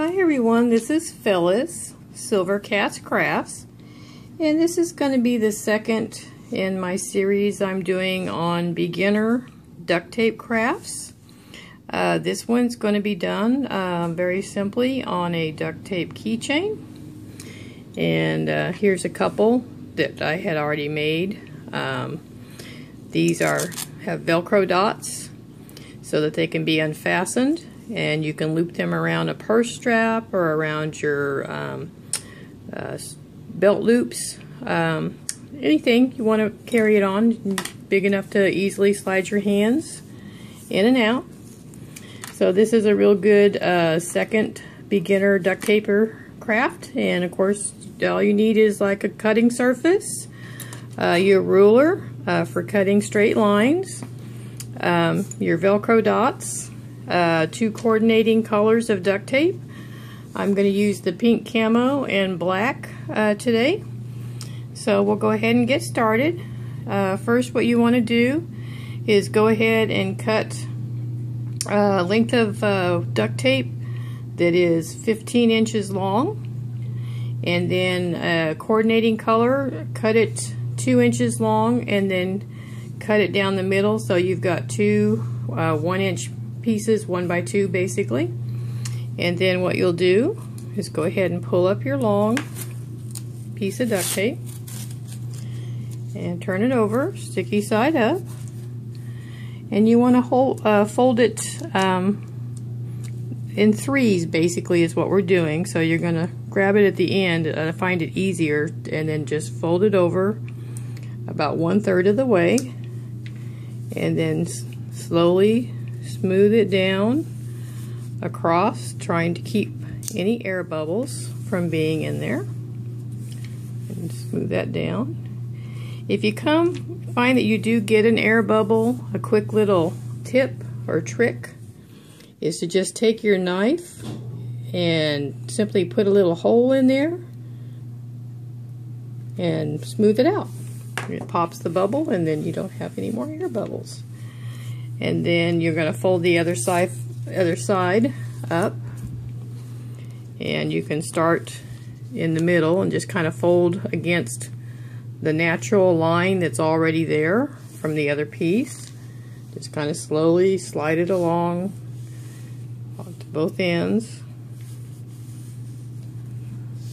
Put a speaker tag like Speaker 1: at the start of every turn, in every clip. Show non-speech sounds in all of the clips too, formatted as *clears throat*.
Speaker 1: Hi everyone, this is Phyllis, Silver Katz Krafts, and this is going to be the second in my series I'm doing on beginner duct tape crafts. Uh, this one's going to be done uh, very simply on a duct tape keychain, and uh, here's a couple that I had already made. Um, these are have Velcro dots so that they can be unfastened and you can loop them around a purse strap or around your um, uh, belt loops. Um, anything you want to carry it on, big enough to easily slide your hands in and out. So this is a real good uh, second beginner duct taper craft and of course all you need is like a cutting surface, uh, your ruler uh, for cutting straight lines, um, your velcro dots, uh, two coordinating colors of duct tape. I'm going to use the pink camo and black uh, today. So we'll go ahead and get started. Uh, first what you want to do is go ahead and cut a uh, length of uh, duct tape that is 15 inches long and then a coordinating color cut it two inches long and then cut it down the middle so you've got two uh, one inch pieces, one by two basically. And then what you'll do is go ahead and pull up your long piece of duct tape and turn it over, sticky side up. And you want to hold, uh, fold it um, in threes basically is what we're doing. So you're going to grab it at the end, uh, find it easier, and then just fold it over about one third of the way. And then slowly smooth it down across, trying to keep any air bubbles from being in there. And smooth that down. If you come, find that you do get an air bubble, a quick little tip or trick is to just take your knife and simply put a little hole in there and smooth it out. It pops the bubble and then you don't have any more air bubbles and then you're going to fold the other side other side up. And you can start in the middle and just kind of fold against the natural line that's already there from the other piece. Just kind of slowly slide it along to both ends.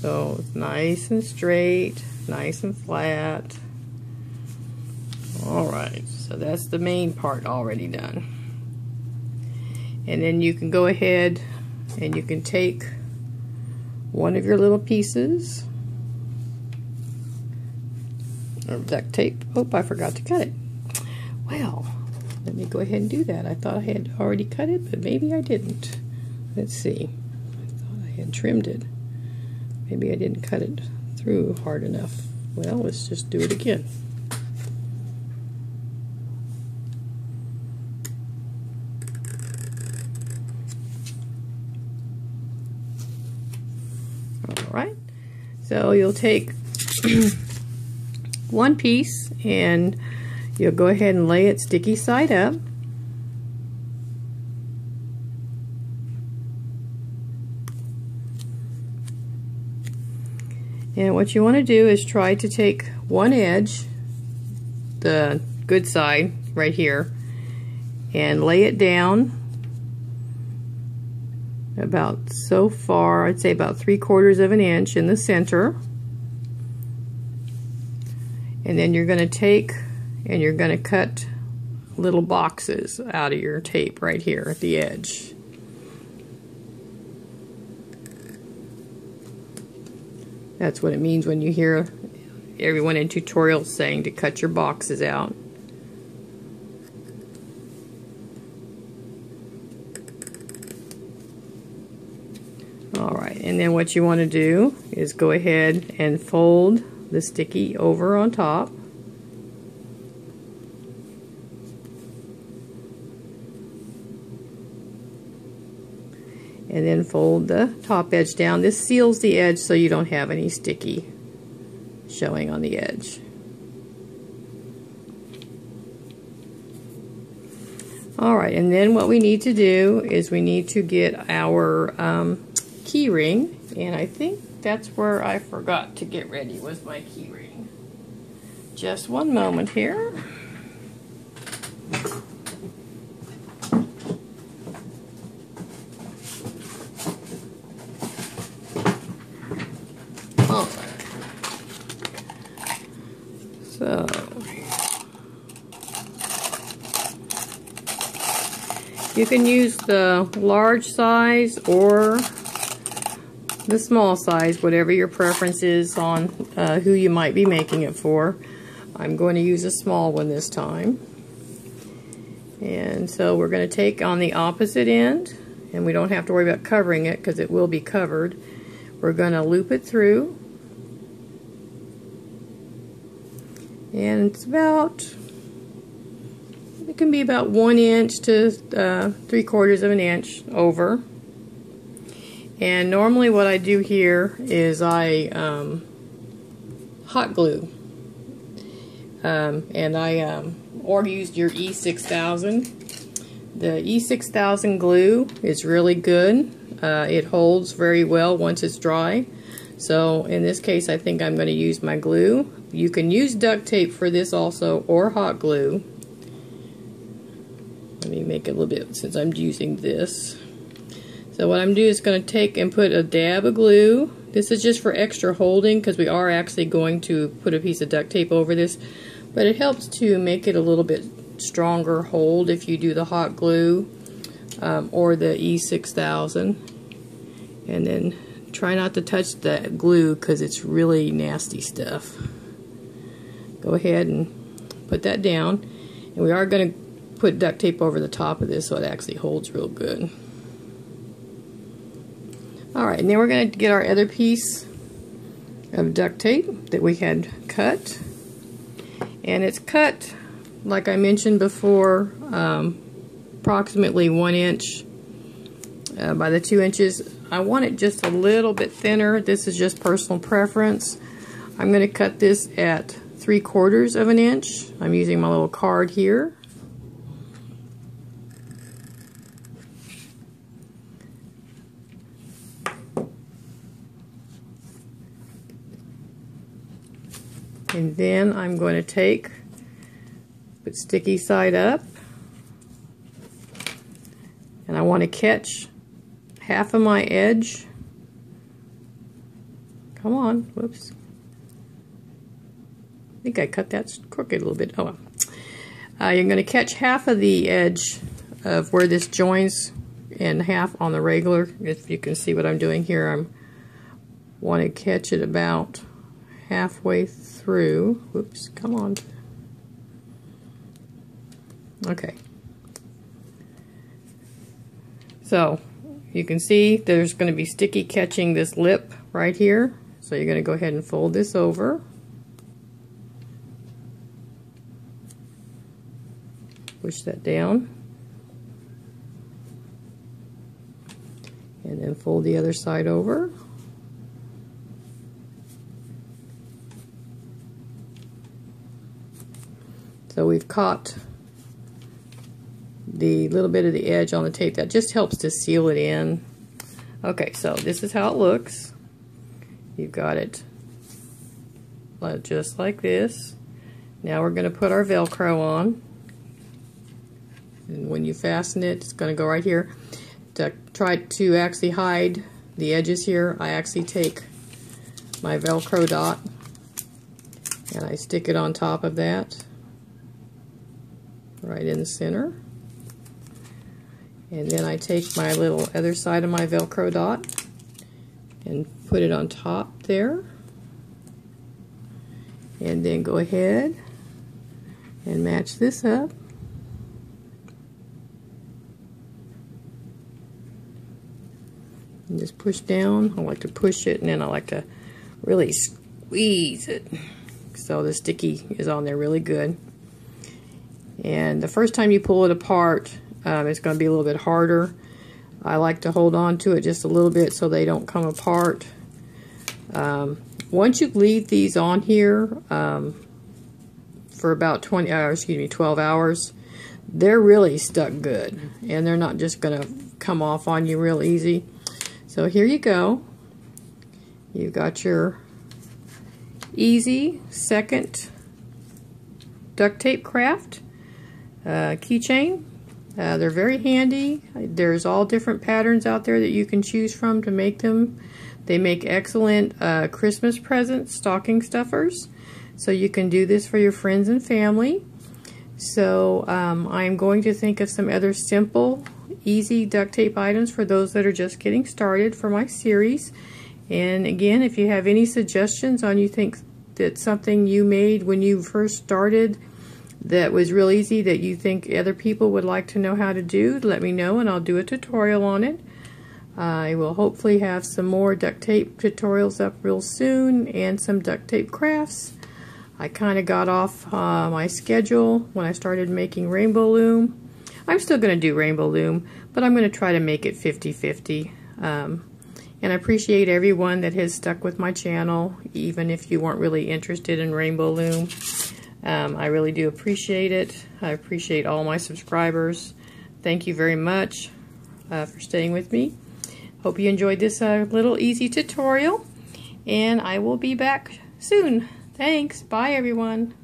Speaker 1: So it's nice and straight nice and flat. All right, so that's the main part already done. And then you can go ahead and you can take one of your little pieces of duct tape. Oh, I forgot to cut it. Well, let me go ahead and do that. I thought I had already cut it, but maybe I didn't. Let's see. I thought I had trimmed it. Maybe I didn't cut it through hard enough. Well, let's just do it again. So you'll take *clears throat* one piece and you'll go ahead and lay it sticky side up. And what you want to do is try to take one edge, the good side right here, and lay it down about so far, I'd say about three quarters of an inch in the center. And then you're going to take and you're going to cut little boxes out of your tape right here at the edge. That's what it means when you hear everyone in tutorials saying to cut your boxes out. Alright, and then what you want to do is go ahead and fold the sticky over on top. And then fold the top edge down. This seals the edge so you don't have any sticky showing on the edge. Alright, and then what we need to do is we need to get our um, key ring. And I think that's where I forgot to get ready was my key ring. Just one moment here. So you can use the large size or the small size, whatever your preference is on uh, who you might be making it for. I'm going to use a small one this time. And so we're going to take on the opposite end, and we don't have to worry about covering it because it will be covered. We're going to loop it through and it's about it can be about one inch to uh, three quarters of an inch over and normally what I do here is I um, hot glue. Um, and I um, or used your E6000 the E6000 glue is really good. Uh, it holds very well once it's dry. So in this case I think I'm going to use my glue. You can use duct tape for this also, or hot glue. Let me make it a little bit since I'm using this. So what I'm doing is going to take and put a dab of glue. This is just for extra holding because we are actually going to put a piece of duct tape over this. But it helps to make it a little bit stronger hold if you do the hot glue um, or the E6000. And then try not to touch that glue because it's really nasty stuff go ahead and put that down. And we are going to put duct tape over the top of this so it actually holds real good. Alright, then we're going to get our other piece of duct tape that we had cut. And it's cut, like I mentioned before, um, approximately one inch uh, by the two inches. I want it just a little bit thinner. This is just personal preference. I'm going to cut this at three quarters of an inch. I'm using my little card here. And then I'm going to take, put sticky side up, and I want to catch half of my edge. Come on, whoops. I think I cut that crooked a little bit. Oh well. Uh, you're going to catch half of the edge of where this joins in half on the regular. If you can see what I'm doing here, I'm want to catch it about halfway through. Whoops, come on. Okay. So, you can see there's going to be sticky catching this lip right here. So you're going to go ahead and fold this over. push that down and then fold the other side over so we've caught the little bit of the edge on the tape that just helps to seal it in. Okay so this is how it looks. You've got it just like this. Now we're going to put our velcro on. And when you fasten it it's going to go right here. To try to actually hide the edges here I actually take my velcro dot and I stick it on top of that right in the center and then I take my little other side of my velcro dot and put it on top there and then go ahead and match this up and just push down. I like to push it and then I like to really squeeze it so the sticky is on there really good. And the first time you pull it apart, um, it's going to be a little bit harder. I like to hold on to it just a little bit so they don't come apart. Um, once you leave these on here um, for about 20 hours, excuse me, 12 hours, they're really stuck good. And they're not just going to come off on you real easy. So here you go. You've got your easy second duct tape craft uh, keychain. Uh, they're very handy. There's all different patterns out there that you can choose from to make them. They make excellent uh, Christmas presents, stocking stuffers. So you can do this for your friends and family. So um, I'm going to think of some other simple, easy duct tape items for those that are just getting started for my series. And again, if you have any suggestions on you think that something you made when you first started that was real easy that you think other people would like to know how to do, let me know and I'll do a tutorial on it. I will hopefully have some more duct tape tutorials up real soon and some duct tape crafts. I kind of got off uh, my schedule when I started making Rainbow Loom. I'm still going to do Rainbow Loom, but I'm going to try to make it 50-50. Um, and I appreciate everyone that has stuck with my channel, even if you weren't really interested in Rainbow Loom. Um, I really do appreciate it. I appreciate all my subscribers. Thank you very much uh, for staying with me. Hope you enjoyed this uh, little easy tutorial, and I will be back soon. Thanks. Bye, everyone.